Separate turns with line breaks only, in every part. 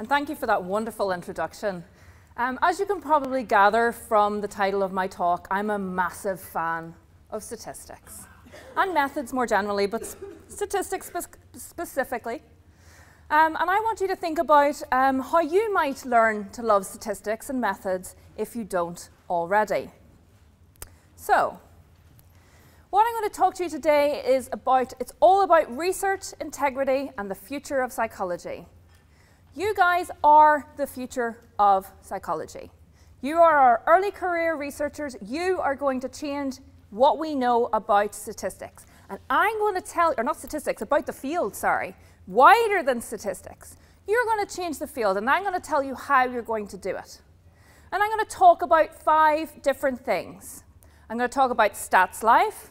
and thank you for that wonderful introduction. Um, as you can probably gather from the title of my talk, I'm a massive fan of statistics and methods more generally, but statistics spe specifically. Um, and I want you to think about um, how you might learn to love statistics and methods if you don't already. So, what I'm going to talk to you today is about, it's all about research, integrity, and the future of psychology. You guys are the future of psychology. You are our early career researchers. You are going to change what we know about statistics. And I'm going to tell, or not statistics, about the field, sorry, wider than statistics. You're going to change the field, and I'm going to tell you how you're going to do it. And I'm going to talk about five different things. I'm going to talk about stats life,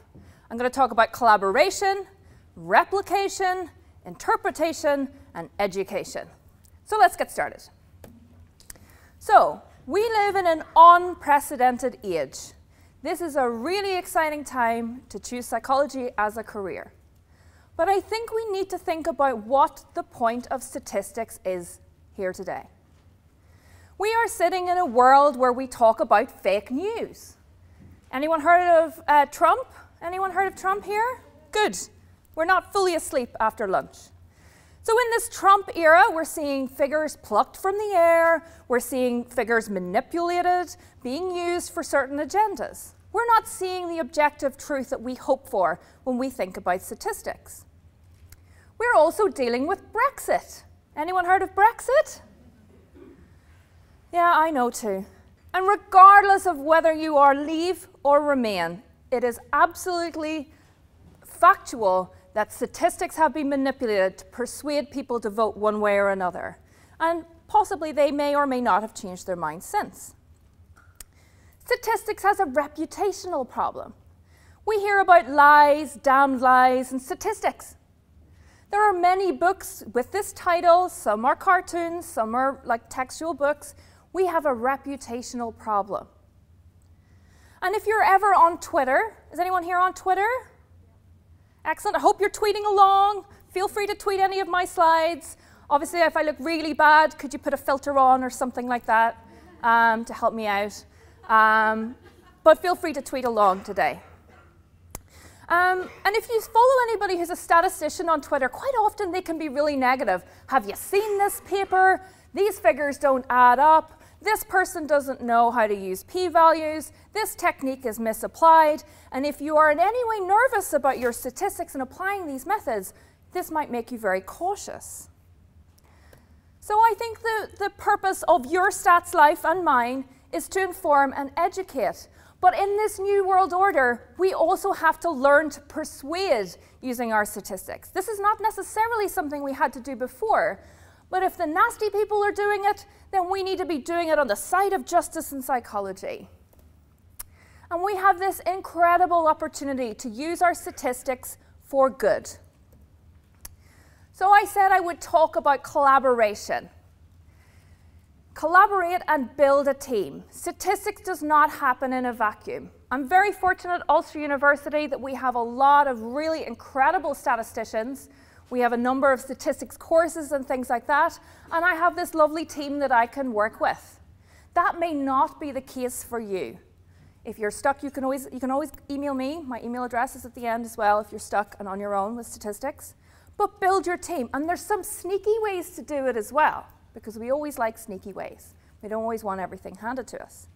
I'm going to talk about collaboration, replication, interpretation, and education. So let's get started. So, we live in an unprecedented age. This is a really exciting time to choose psychology as a career. But I think we need to think about what the point of statistics is here today. We are sitting in a world where we talk about fake news. Anyone heard of uh, Trump? Anyone heard of Trump here? Good. We're not fully asleep after lunch. So in this Trump era, we're seeing figures plucked from the air, we're seeing figures manipulated, being used for certain agendas. We're not seeing the objective truth that we hope for when we think about statistics. We're also dealing with Brexit. Anyone heard of Brexit? Yeah, I know too. And regardless of whether you are leave or remain, it is absolutely factual that statistics have been manipulated to persuade people to vote one way or another. And possibly they may or may not have changed their minds since. Statistics has a reputational problem. We hear about lies, damned lies, and statistics. There are many books with this title, some are cartoons, some are like textual books. We have a reputational problem. And if you're ever on Twitter, is anyone here on Twitter? Excellent. I hope you're tweeting along. Feel free to tweet any of my slides. Obviously, if I look really bad, could you put a filter on or something like that um, to help me out? Um, but feel free to tweet along today. Um, and if you follow anybody who's a statistician on Twitter, quite often they can be really negative. Have you seen this paper? These figures don't add up. This person doesn't know how to use p-values. This technique is misapplied. And if you are in any way nervous about your statistics and applying these methods, this might make you very cautious. So I think the, the purpose of your stats life and mine is to inform and educate. But in this new world order, we also have to learn to persuade using our statistics. This is not necessarily something we had to do before, but if the nasty people are doing it, then we need to be doing it on the side of justice and psychology. And we have this incredible opportunity to use our statistics for good. So I said I would talk about collaboration. Collaborate and build a team. Statistics does not happen in a vacuum. I'm very fortunate at Ulster University that we have a lot of really incredible statisticians we have a number of statistics courses and things like that, and I have this lovely team that I can work with. That may not be the case for you. If you're stuck, you can always, you can always email me. My email address is at the end as well if you're stuck and on your own with statistics. But build your team. And there's some sneaky ways to do it as well, because we always like sneaky ways. We don't always want everything handed to us.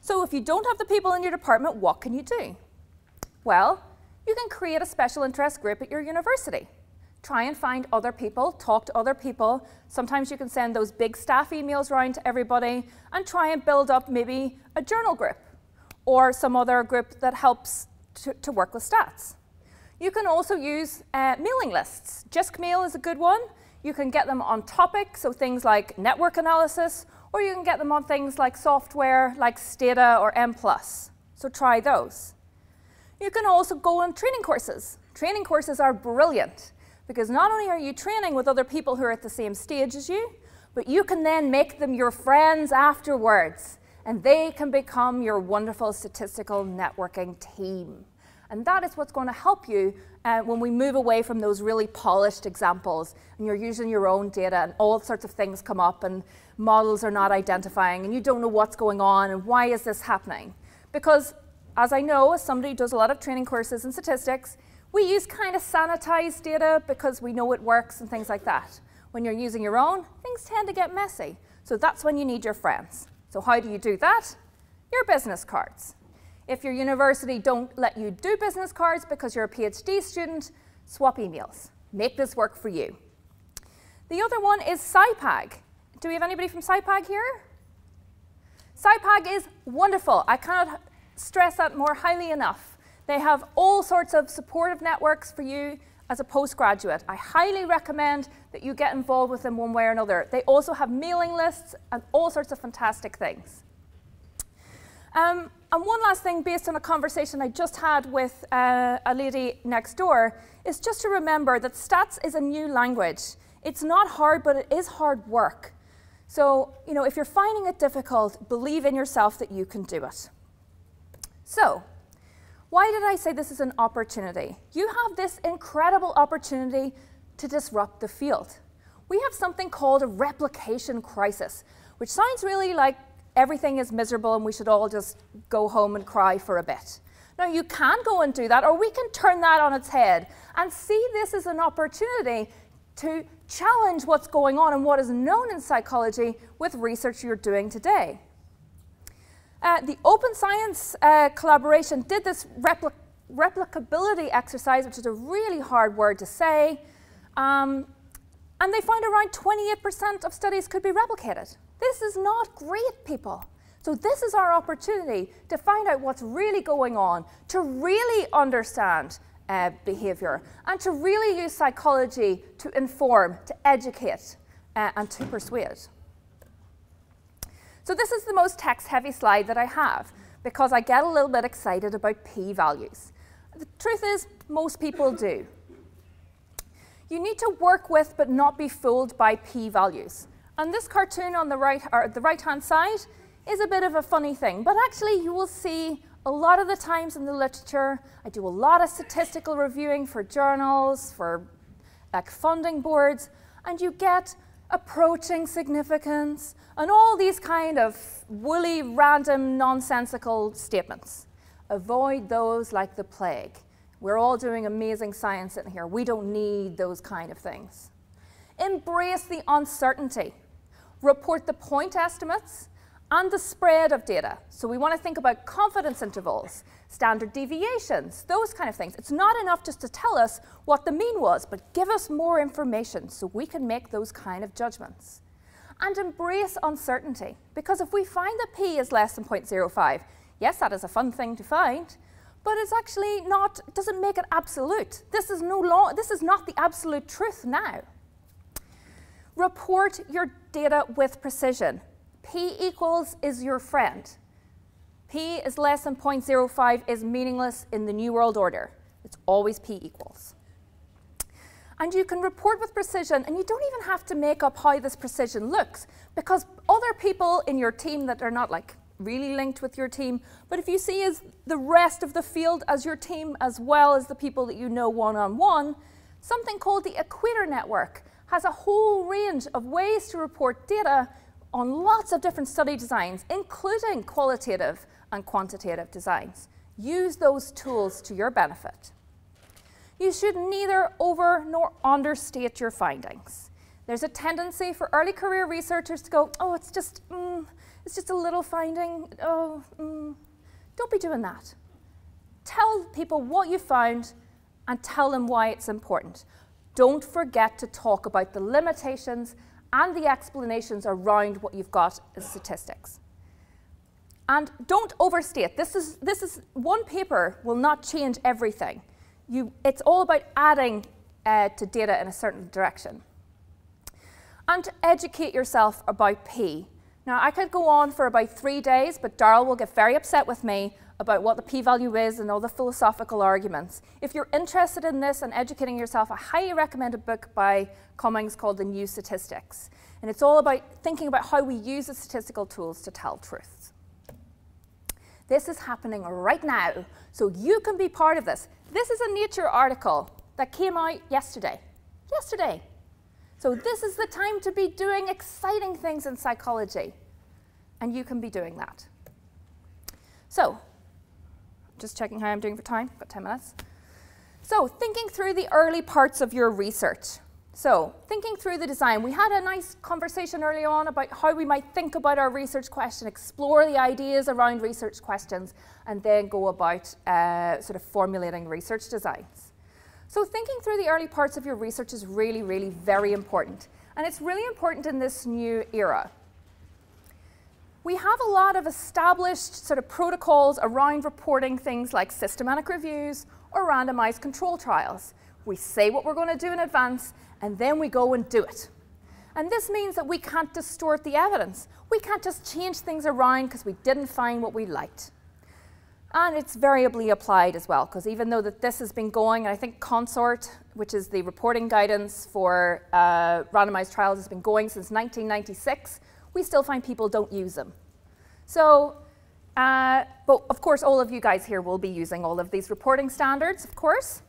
So if you don't have the people in your department, what can you do? Well, you can create a special interest group at your university try and find other people, talk to other people. Sometimes you can send those big staff emails around to everybody and try and build up maybe a journal group or some other group that helps to, to work with stats. You can also use uh, mailing lists. JISC mail is a good one. You can get them on topic, so things like network analysis, or you can get them on things like software like Stata or Mplus. So try those. You can also go on training courses. Training courses are brilliant. Because not only are you training with other people who are at the same stage as you, but you can then make them your friends afterwards, and they can become your wonderful statistical networking team. And that is what's going to help you uh, when we move away from those really polished examples and you're using your own data and all sorts of things come up and models are not identifying and you don't know what's going on and why is this happening. Because as I know, as somebody who does a lot of training courses in statistics, we use kind of sanitized data because we know it works and things like that. When you're using your own, things tend to get messy. So that's when you need your friends. So how do you do that? Your business cards. If your university don't let you do business cards because you're a PhD student, swap emails. Make this work for you. The other one is PsyPAG. Do we have anybody from PsyPAG here? PsyPAG is wonderful. I cannot stress that more highly enough. They have all sorts of supportive networks for you as a postgraduate. I highly recommend that you get involved with them one way or another. They also have mailing lists and all sorts of fantastic things. Um, and one last thing, based on a conversation I just had with uh, a lady next door, is just to remember that stats is a new language. It's not hard, but it is hard work. So, you know, if you're finding it difficult, believe in yourself that you can do it. So, why did I say this is an opportunity? You have this incredible opportunity to disrupt the field. We have something called a replication crisis, which sounds really like everything is miserable and we should all just go home and cry for a bit. Now, you can go and do that, or we can turn that on its head and see this as an opportunity to challenge what's going on and what is known in psychology with research you're doing today. Uh, the Open Science uh, collaboration did this repli replicability exercise, which is a really hard word to say, um, and they found around 28% of studies could be replicated. This is not great, people. So this is our opportunity to find out what's really going on, to really understand uh, behavior, and to really use psychology to inform, to educate, uh, and to persuade. So this is the most text-heavy slide that I have, because I get a little bit excited about p-values. The truth is, most people do. You need to work with but not be fooled by p-values. And this cartoon on the right, or the right-hand side is a bit of a funny thing, but actually you will see a lot of the times in the literature, I do a lot of statistical reviewing for journals, for like funding boards, and you get approaching significance and all these kind of woolly, random, nonsensical statements. Avoid those like the plague. We're all doing amazing science in here. We don't need those kind of things. Embrace the uncertainty report the point estimates and the spread of data. So we want to think about confidence intervals, standard deviations, those kind of things. It's not enough just to tell us what the mean was, but give us more information so we can make those kind of judgments. And embrace uncertainty, because if we find that p is less than 0.05, yes, that is a fun thing to find, but it's actually not, doesn't make it absolute. This is, no law, this is not the absolute truth now. Report your data with precision. P equals is your friend. P is less than 0.05 is meaningless in the New World Order. It's always P equals. And you can report with precision, and you don't even have to make up how this precision looks, because other people in your team that are not like really linked with your team, but if you see as the rest of the field as your team as well as the people that you know one-on-one, -on -one, something called the Equator Network has a whole range of ways to report data on lots of different study designs, including qualitative and quantitative designs. Use those tools to your benefit. You should neither over nor understate your findings. There's a tendency for early career researchers to go, oh, it's just, mm, it's just a little finding. Oh, mm. don't be doing that. Tell people what you found and tell them why it's important don't forget to talk about the limitations and the explanations around what you've got as statistics. And don't overstate. This is, this is one paper will not change everything. You, it's all about adding uh, to data in a certain direction. And educate yourself about P. Now, I could go on for about three days, but Darrell will get very upset with me about what the p-value is and all the philosophical arguments. If you're interested in this and educating yourself, I highly recommend a book by Cummings called The New Statistics. And it's all about thinking about how we use the statistical tools to tell truths. This is happening right now, so you can be part of this. This is a Nature article that came out yesterday. Yesterday. So this is the time to be doing exciting things in psychology. And you can be doing that. So, just checking how I'm doing for time, got 10 minutes. So, thinking through the early parts of your research. So, thinking through the design, we had a nice conversation early on about how we might think about our research question, explore the ideas around research questions, and then go about uh, sort of formulating research designs. So, thinking through the early parts of your research is really, really very important. And it's really important in this new era we have a lot of established sort of protocols around reporting things like systematic reviews or randomized control trials. We say what we're going to do in advance, and then we go and do it. And this means that we can't distort the evidence. We can't just change things around because we didn't find what we liked. And it's variably applied as well, because even though that this has been going, and I think CONSORT, which is the reporting guidance for uh, randomized trials, has been going since 1996, we still find people don't use them. So, uh, but of course, all of you guys here will be using all of these reporting standards, of course.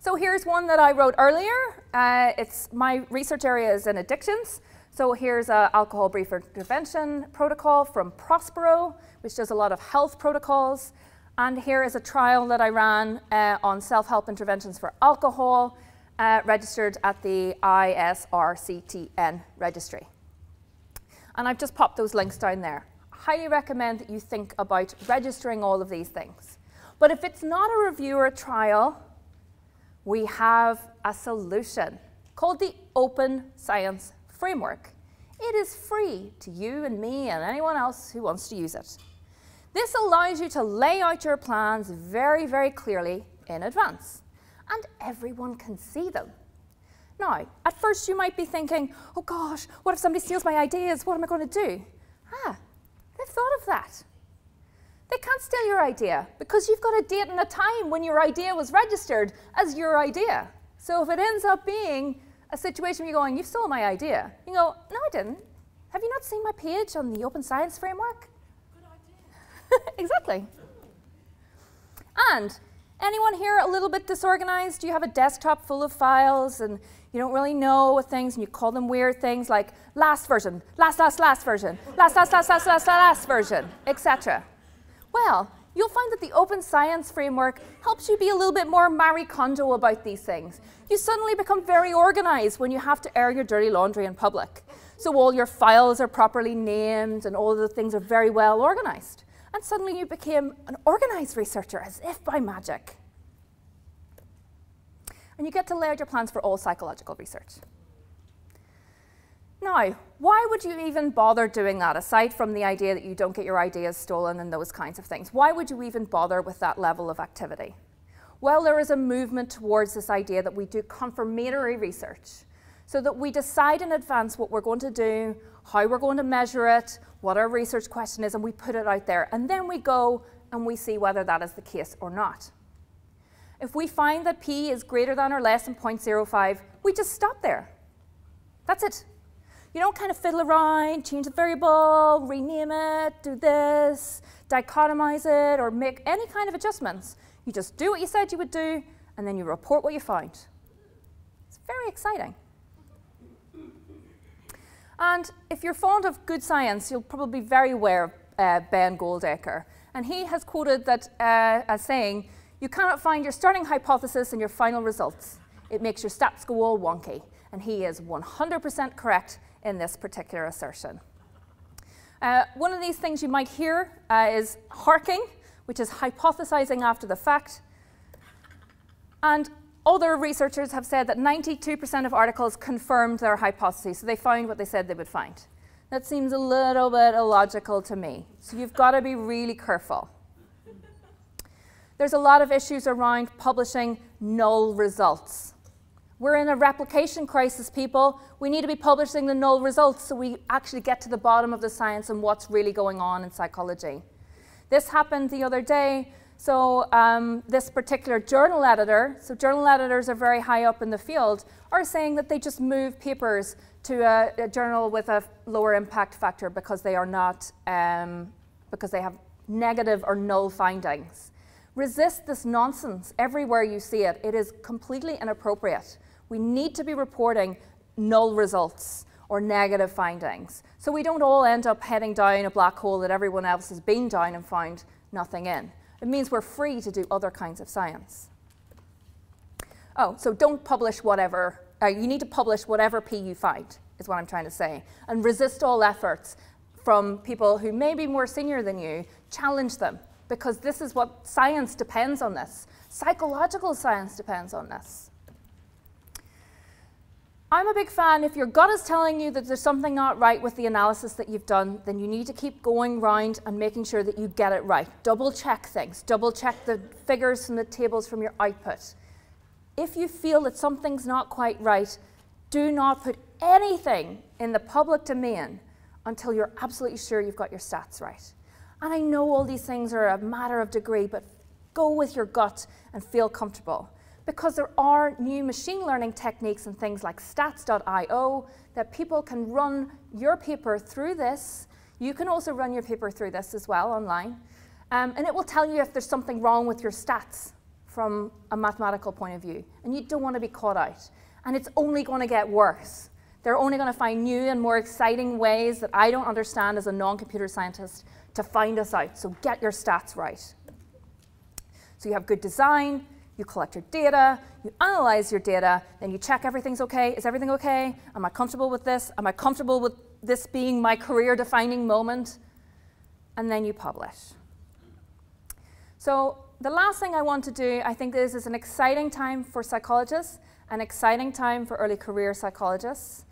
So here's one that I wrote earlier. Uh, it's my research area is in addictions. So here's an alcohol brief intervention protocol from Prospero, which does a lot of health protocols. And here is a trial that I ran uh, on self-help interventions for alcohol, uh, registered at the ISRCTN registry. And I've just popped those links down there. I highly recommend that you think about registering all of these things. But if it's not a review or a trial, we have a solution called the Open Science Framework. It is free to you and me and anyone else who wants to use it. This allows you to lay out your plans very, very clearly in advance, and everyone can see them. Now, at first you might be thinking, oh gosh, what if somebody steals my ideas? What am I going to do? Ah, they've thought of that. They can't steal your idea because you've got a date and a time when your idea was registered as your idea. So if it ends up being a situation where you're going, you've stolen my idea, you go, no, I didn't. Have you not seen my page on the Open Science Framework? Good idea. exactly. And anyone here a little bit disorganized? Do you have a desktop full of files and you don't really know things, and you call them weird things like last version, last, last, last version, last, last, last, last, last, last version, etc. Well, you'll find that the open science framework helps you be a little bit more Marie Kondo about these things. You suddenly become very organized when you have to air your dirty laundry in public. So all your files are properly named and all the things are very well organized. And suddenly you became an organized researcher as if by magic and you get to lay out your plans for all psychological research. Now, why would you even bother doing that, aside from the idea that you don't get your ideas stolen and those kinds of things? Why would you even bother with that level of activity? Well, there is a movement towards this idea that we do confirmatory research, so that we decide in advance what we're going to do, how we're going to measure it, what our research question is, and we put it out there. And then we go and we see whether that is the case or not. If we find that p is greater than or less than 0.05, we just stop there. That's it. You don't kind of fiddle around, change the variable, rename it, do this, dichotomize it, or make any kind of adjustments. You just do what you said you would do, and then you report what you find. It's very exciting. And if you're fond of good science, you'll probably be very aware of uh, Ben Goldacre. And he has quoted that uh, as saying, you cannot find your starting hypothesis and your final results. It makes your stats go all wonky. And he is 100% correct in this particular assertion. Uh, one of these things you might hear uh, is harking, which is hypothesizing after the fact. And other researchers have said that 92% of articles confirmed their hypothesis, so they found what they said they would find. That seems a little bit illogical to me, so you've got to be really careful. There's a lot of issues around publishing null results. We're in a replication crisis, people. We need to be publishing the null results so we actually get to the bottom of the science and what's really going on in psychology. This happened the other day. So um, this particular journal editor, so journal editors are very high up in the field, are saying that they just move papers to a, a journal with a lower impact factor because they are not, um, because they have negative or null findings. Resist this nonsense everywhere you see it. It is completely inappropriate. We need to be reporting null results or negative findings. So we don't all end up heading down a black hole that everyone else has been down and found nothing in. It means we're free to do other kinds of science. Oh, so don't publish whatever, uh, you need to publish whatever P you find, is what I'm trying to say. And resist all efforts from people who may be more senior than you, challenge them, because this is what science depends on this. Psychological science depends on this. I'm a big fan, if your gut is telling you that there's something not right with the analysis that you've done, then you need to keep going round and making sure that you get it right. Double check things, double check the figures from the tables from your output. If you feel that something's not quite right, do not put anything in the public domain until you're absolutely sure you've got your stats right. And I know all these things are a matter of degree, but go with your gut and feel comfortable because there are new machine learning techniques and things like stats.io that people can run your paper through this. You can also run your paper through this as well online. Um, and it will tell you if there's something wrong with your stats from a mathematical point of view. And you don't want to be caught out. And it's only going to get worse. They're only going to find new and more exciting ways that I don't understand as a non-computer scientist to find us out. So get your stats right. So you have good design, you collect your data, you analyze your data, then you check everything's okay. Is everything okay? Am I comfortable with this? Am I comfortable with this being my career defining moment? And then you publish. So the last thing I want to do, I think this is an exciting time for psychologists, an exciting time for early career psychologists.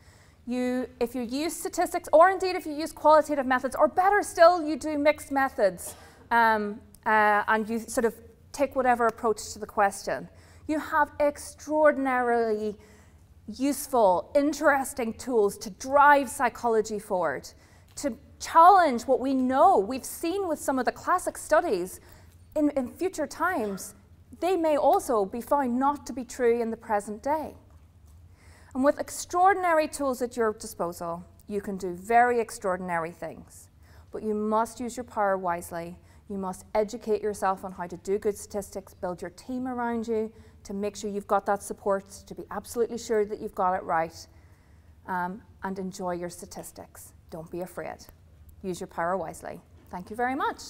You, if you use statistics, or indeed if you use qualitative methods, or better still, you do mixed methods, um, uh, and you sort of take whatever approach to the question. You have extraordinarily useful, interesting tools to drive psychology forward, to challenge what we know. We've seen with some of the classic studies in, in future times, they may also be found not to be true in the present day. And with extraordinary tools at your disposal, you can do very extraordinary things. But you must use your power wisely you must educate yourself on how to do good statistics, build your team around you to make sure you've got that support, to be absolutely sure that you've got it right, um, and enjoy your statistics. Don't be afraid. Use your power wisely. Thank you very much.